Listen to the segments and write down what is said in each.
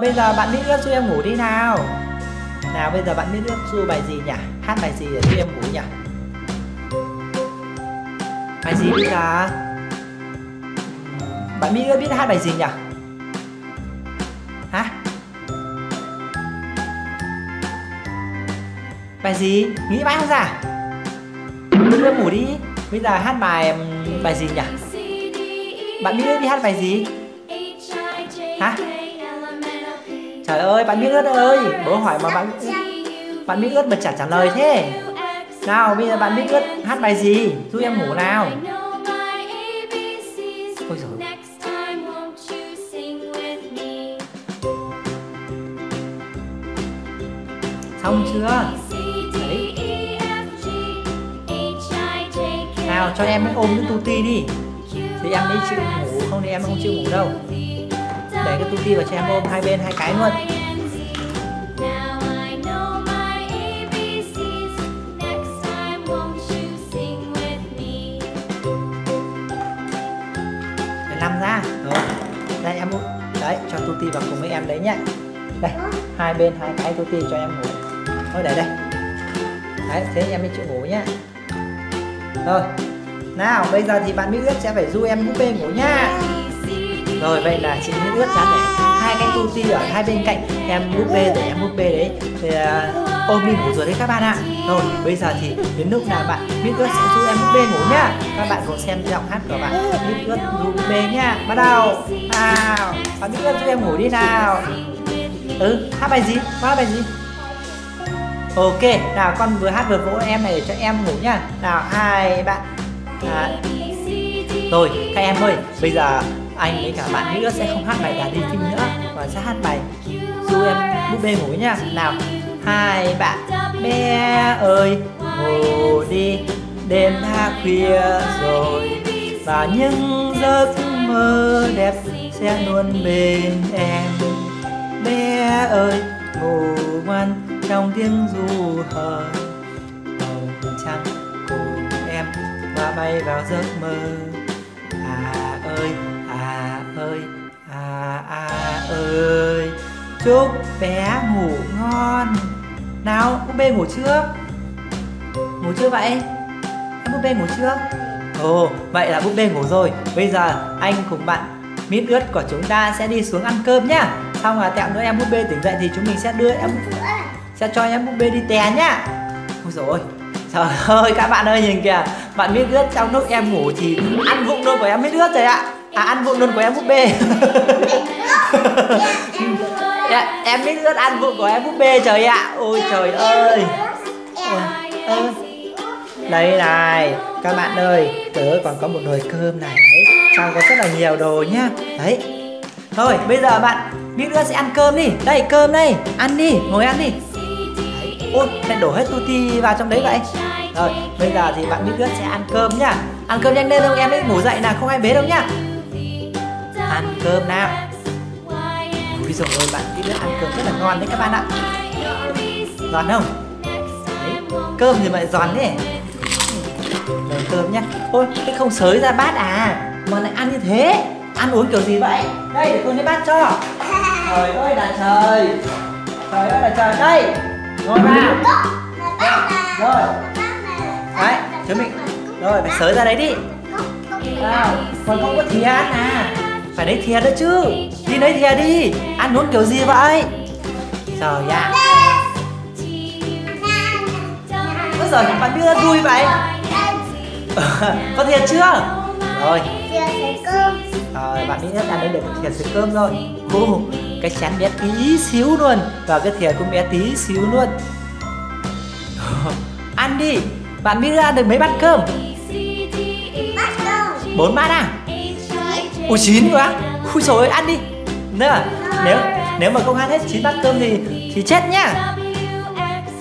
Bây giờ bạn biết ước cho em ngủ đi nào. Nào, bây giờ bạn biết ước du bài gì nhỉ? Hát bài gì để cho em ngủ nhỉ? Bài gì bây giờ? Bạn biết ước biết hát bài gì nhỉ? Hả? Bài gì? Nghĩ mãi không ra. Biết ước ngủ đi. Bây giờ hát bài bài gì nhỉ? Bạn biết ước đi hát bài gì? Hả? Trời ơi, bạn biết ớt ơi, bố hỏi mà bạn bạn biết ớt mà chả trả lời thế. Nào, bây giờ bạn biết ớt hát bài gì? Giúp em ngủ nào. Ôi giời. Xong chưa? Đấy. Nào, cho em ôm cái tuti đi. Thì em mới chịu ngủ, không thì em không chịu ngủ đâu để cái tuti vào cho em ôm hai bên hai cái luôn. Để nằm ra. Rồi. Đây, em đấy, cho tuti vào cùng với em đấy nhá. Đây, hai bên hai cái tuti cho em ngủ. Thôi, để đây. Đấy, thế em mới chịu ngủ nhá. Rồi. Nào, bây giờ thì bạn Mỹ ước sẽ phải du em búp bê ngủ nhá rồi vậy là chị mới ướt chắn để hai cái tu ti ở hai bên cạnh em búp bê để em búp bê đấy. Thì uh, ôm đi ngủ rồi đấy các bạn ạ. Rồi bây giờ thì đến lúc nào bạn biết ướt sẽ giúp em búp bê ngủ nhá. Các bạn cùng xem giọng hát của bạn. Biết ướt giúp búp bê nhá. Bắt đầu. Nào bạn biết ướt giúp em ngủ đi nào. Ừ hát bài gì? Hát bài gì? Ok nào con vừa hát vừa vỗ em này để cho em ngủ nhá. Nào hai bạn à, rồi các em ơi bây giờ anh với cả bạn nữa sẽ không hát bài đà đi phim nữa và sẽ hát bài du em búp bê ngủ nha. Nào, hai bạn bé ơi, ngủ đi. Đêm đã khuya rồi, và những giấc mơ đẹp sẽ luôn bên em. Bé ơi, ngủ ngoan trong tiếng du hờ. Màu trăng cùng em, và bay vào giấc mơ. À ơi ơi à à ơi, chúc bé ngủ ngon. Nào búp bê ngủ chưa? Ngủ chưa vậy? Em búp bê ngủ chưa? Ồ, vậy là búp bê ngủ rồi. Bây giờ anh cùng bạn mít ướt của chúng ta sẽ đi xuống ăn cơm nhá. Xong là tẹo nữa em búp bê tỉnh dậy thì chúng mình sẽ đưa em, sẽ cho em búp bê đi tè nhá. Ôi rồi trời ơi, các bạn ơi, nhìn kìa. Bạn mít ướt trong lúc em ngủ thì ăn vụng luôn của em mít ướt rồi ạ à ăn vụng luôn của em búp bê. Em, dạ, em biết rất ăn vụng của em búp bê trời ạ. Ôi trời ơi. Ôi, ơi. đây này các bạn ơi tớ còn có một nồi cơm này. Đấy trong có rất là nhiều đồ nhá. Đấy. Thôi bây giờ bạn biết nữa sẽ ăn cơm đi. Đây cơm đây. Ăn đi ngồi ăn đi. Đấy. ôi lại đổ hết tuti vào trong đấy vậy. Rồi bây giờ thì bạn biết nữa sẽ ăn cơm nhá. Ăn cơm nhanh lên đâu em ấy ngủ dậy là không ai bế đâu nhá ăn cơm nào. Ui dồi ôi bạn biết ăn cơm rất là ngon đấy các bạn ạ. Giòn không? Đấy, cơm thì mà giòn thế. Rồi cơm nhá. Ôi cái không sới ra bát à? Mà lại ăn như thế. Ăn uống kiểu gì vậy? Đây để tôi lấy bát cho. Trời ơi là trời. Trời ơi là trời. Đây Ngồi vào Rồi. Đấy chúng mình Rồi phải sới ra đấy đi. Nào còn không có thìa ăn à? Phải lấy thìa nữa chứ. Đi lấy thìa đi. Ăn uống kiểu gì vậy? Trời ạ. Ôi giời bạn biết vui vậy. Có thìa chưa? Rồi. Rồi bạn biết ăn đến được thìa sữa cơm rồi. Ô, cái chén bé tí xíu luôn. Và cái thìa cũng bé tí xíu luôn. Ăn đi. Bạn biết ăn được mấy bát cơm. Bốn bát à ui chín quá. Ui rồi ăn đi. Nữa nếu nếu mà không ăn hết chín bát cơm thì thì chết nhá.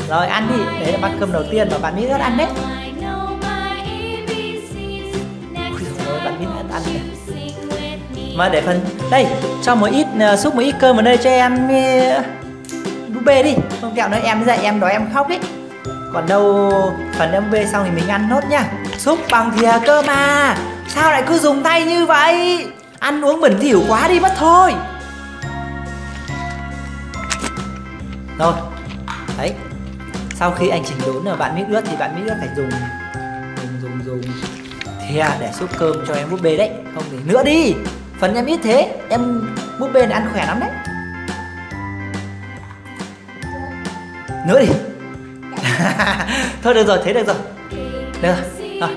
Rồi ăn đi. Đấy là bát cơm đầu tiên mà bạn biết rất ăn đấy. Ui rồi bạn biết rất ăn đấy mà để phần đây cho một ít ờ, uh, xúc một ít cơm vào đây cho em uh, búp bê đi. Không kẹo nữa em dậy em đói em khóc đấy còn đâu phần em bê xong thì mình ăn nốt nhá. Xúc bằng thìa cơ mà. Sao lại cứ dùng tay như vậy? Ăn uống bẩn thỉu quá đi mất thôi. Rồi. Đấy. Sau khi anh chỉnh đốn ở bạn mít ướt thì bạn mít ướt phải dùng dùng dùng dùng. Thìa à, để xúc cơm cho em búp bê đấy. Không thì nữa đi. Phần em ít thế. Em búp bê này ăn khỏe lắm đấy. Nữa đi. Thôi được rồi thế được rồi. Được rồi, rồi.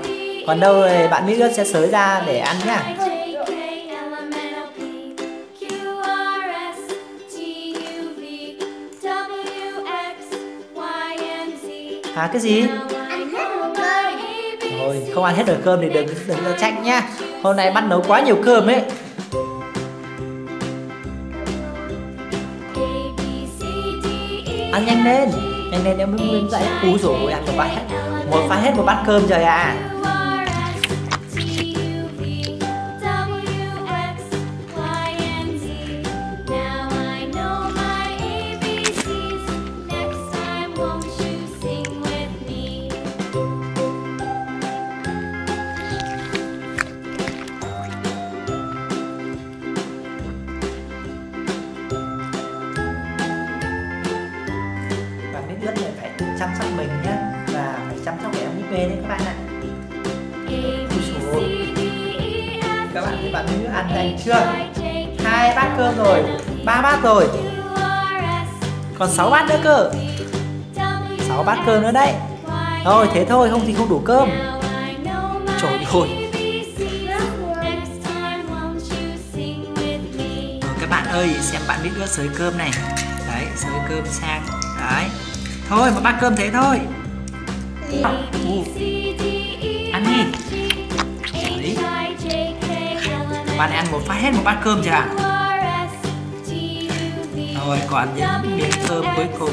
còn đâu thì bạn mít ướt sẽ sới ra để ăn nhá. Hả cái gì? Rồi, không ăn hết nồi cơm thì đừng đừng cho trách nhá. Hôm nay bắt nấu quá nhiều cơm ấy. Ăn nhanh lên. Nhanh lên em mới nguyên dậy. Úi rồi ăn cho bát hết. Một phát hết một bát cơm trời ạ. à. Về đây các bạn ạ. Các bạn thấy bạn nữ ăn nhanh chưa? Hai bát cơm rồi, ba bát rồi. Còn 6 bát nữa cơ. 6 bát cơm nữa đấy. Thôi, thế thôi, không thì không đủ cơm. Trời ơi. Ừ, các bạn ơi, xem bạn biết nữa sới cơm này. Đấy, sới cơm sang. Đấy. Thôi một bát cơm thế thôi. Ăn đi. Đấy. Bạn này ăn một phát hết một bát cơm chưa ạ? Rồi, còn những miếng cơm cuối cùng.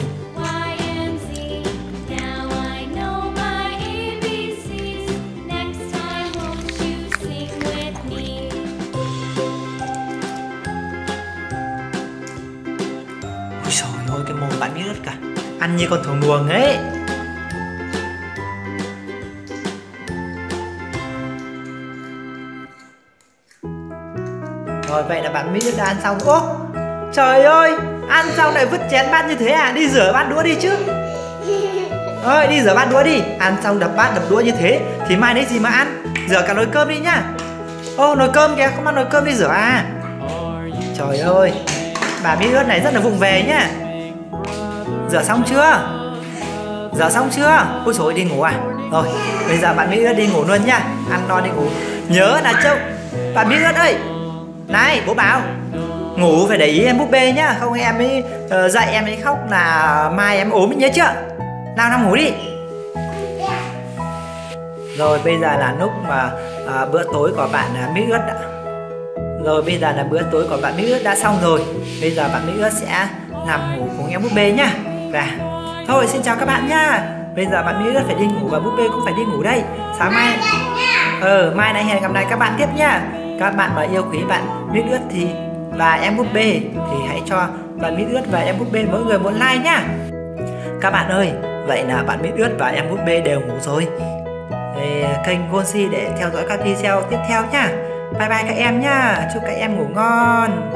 Ôi trời ơi, cái mồm bạn biết rất cả. Ăn như con thỏ luồng ấy. Rồi vậy là bạn Mỹ đã ăn xong Ô trời ơi Ăn xong lại vứt chén bát như thế à? Đi rửa bát đũa đi chứ. Ơi đi rửa bát đũa đi. Ăn xong đập bát đập đũa như thế Thì mai lấy gì mà ăn? Rửa cả nồi cơm đi nhá. Ô nồi cơm kìa không ăn nồi cơm đi rửa à? Trời ơi Bà Mỹ ướt này rất là vụng về nhá. Rửa xong chưa? Rửa xong chưa? Ôi trời đi ngủ à? Rồi, bây giờ bạn Mỹ ướt đi ngủ luôn nhá. Ăn no đi ngủ. Nhớ là châu Bạn Mỹ ướt ơi này, bố bảo. Ngủ phải để ý em búp bê nhá Không em ấy uh, dậy em ấy khóc là mai em ốm nhớ chưa? Nào nằm ngủ đi. Rồi bây giờ là lúc mà à, bữa tối của bạn à, Mỹ ướt đã Rồi bây giờ là bữa tối của bạn Mỹ ướt đã xong rồi. Bây giờ bạn Mỹ ướt sẽ nằm ngủ cùng em búp bê nhá. Và thôi xin chào các bạn nhá. Bây giờ bạn mỹ rất phải đi ngủ và búp bê cũng phải đi ngủ đây. Sáng mai. Ờ mai này hẹn gặp lại các bạn tiếp nhá các bạn mà yêu quý bạn mít ướt thì và em búp bê thì hãy cho bạn mít ướt và em búp bê mỗi người một like nhá. Các bạn ơi, vậy là bạn mít ướt và em búp bê đều ngủ rồi. Thì kênh Gonsi để theo dõi các video tiếp theo nhá. Bye bye các em nhá. Chúc các em ngủ ngon.